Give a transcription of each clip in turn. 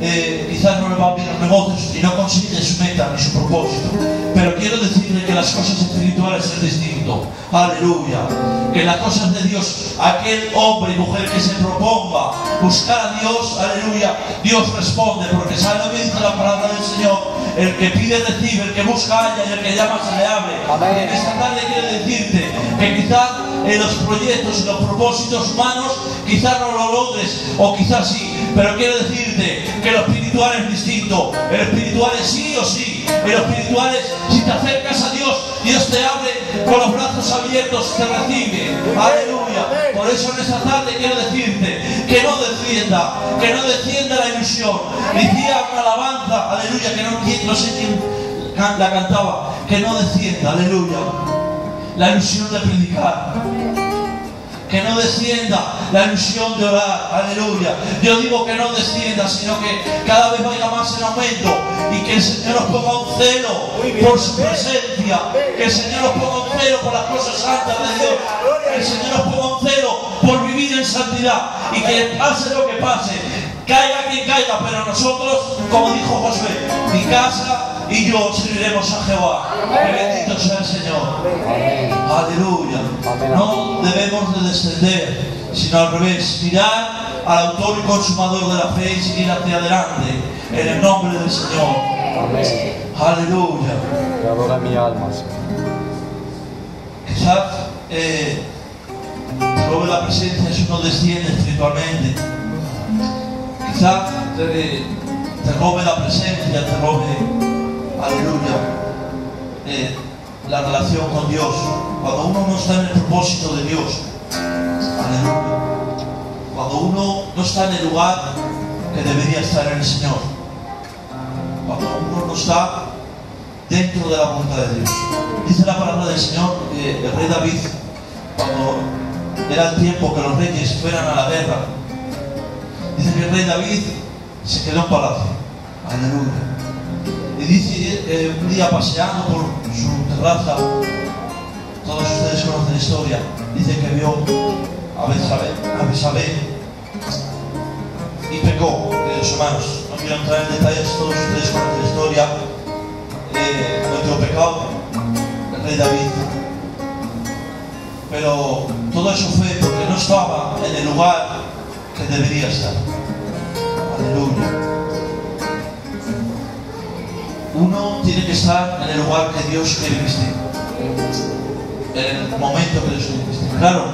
eh, quizás no le van bien los negocios y no consigue su meta ni su propósito. Pero quiero decirle que las cosas espirituales es distinto. Aleluya. Que las cosas de Dios, aquel hombre y mujer que se proponga buscar a Dios, aleluya, Dios responde. Porque sabe lo que dice la palabra del Señor. El que pide recibe, el que busca halla y el que llama se le abre. Amén. En esta tarde quiero decirte que quizás en los proyectos y los propósitos humanos quizás no lo logres o quizás sí, pero quiero decirte que lo espiritual es distinto. El espiritual es sí o sí. El espiritual es si te acercas a Dios, Dios te abre con los brazos abiertos, te recibe. Aleluya. Por eso en esta tarde quiero decirte que no descienda, que no descienda la ilusión. Decía una alabanza, aleluya, que no, no sé quién la cantaba, que no descienda, aleluya la ilusión de predicar. Que no descienda la ilusión de orar, aleluya. Yo digo que no descienda, sino que cada vez vaya más en aumento y que el Señor nos ponga un celo por su presencia, que el Señor nos ponga un celo por las cosas santas de Dios, que el Señor nos ponga un celo por vivir en santidad y que pase lo que pase, caiga quien caiga, pero nosotros, como dijo Josué, mi casa y yo serviremos a Jehová. Que bendito sea el Señor. Aleluya. Amén. No debemos de descender, sino al revés, mirar al autor y consumador de la fe y seguir hacia adelante en el nombre del Señor. Amén. Aleluya. Te adora mi alma. Quizás eh, robe la presencia si uno desciende espiritualmente. Quizás te, te robe la presencia, te robe, aleluya, eh, la relación con Dios. Cuando uno no está en el propósito de Dios, aleluya. Cuando uno no está en el lugar que debería estar en el Señor. Cuando uno no está dentro de la voluntad de Dios. Dice la palabra del Señor que el rey David, cuando era el tiempo que los reyes fueran a la guerra, el rey David se quedó en palacio. Aleluya. Y dice eh, un día paseando por su terraza, todos ustedes conocen la historia, dice que vio a Betsabé, a y pecó de los humanos. No quiero entrar en detalles, todos ustedes conocen la historia. Eh, cometió pecado el rey David. Pero todo eso fue porque no estaba en el lugar que debería estar. Uno tiene que estar en el lugar que Dios quiere que. En el momento que Dios quiere que. Claro,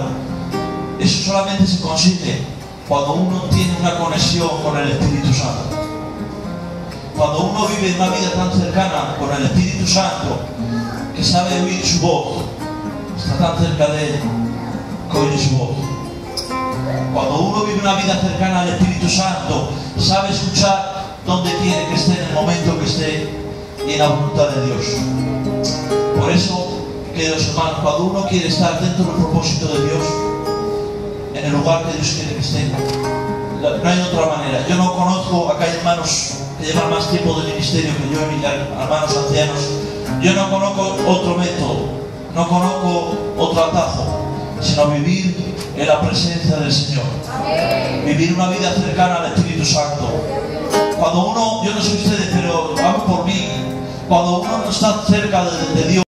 eso solamente se consigue cuando uno tiene una conexión con el Espíritu Santo. Cuando uno vive una vida tan cercana con el Espíritu Santo, que sabe oír su voz, está tan cerca de él, que oye su voz. Cuando uno vive una vida cercana al Espíritu Santo, sabe escuchar donde quiere que esté, en el momento que esté en la voluntad de Dios. Por eso, queridos hermanos, cuando uno quiere estar dentro del propósito de Dios, en el lugar que Dios quiere que esté, no hay otra manera. Yo no conozco, acá hay hermanos que llevan más tiempo de ministerio que yo, hermanos ancianos. Yo no conozco otro método, no conozco otro atajo, sino vivir en la presencia del Señor. Vivir una vida cercana al Espíritu Santo. Cuando uno, yo no sé ustedes, pero hablo por mí, cuando uno no está cerca de, de Dios,